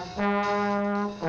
Música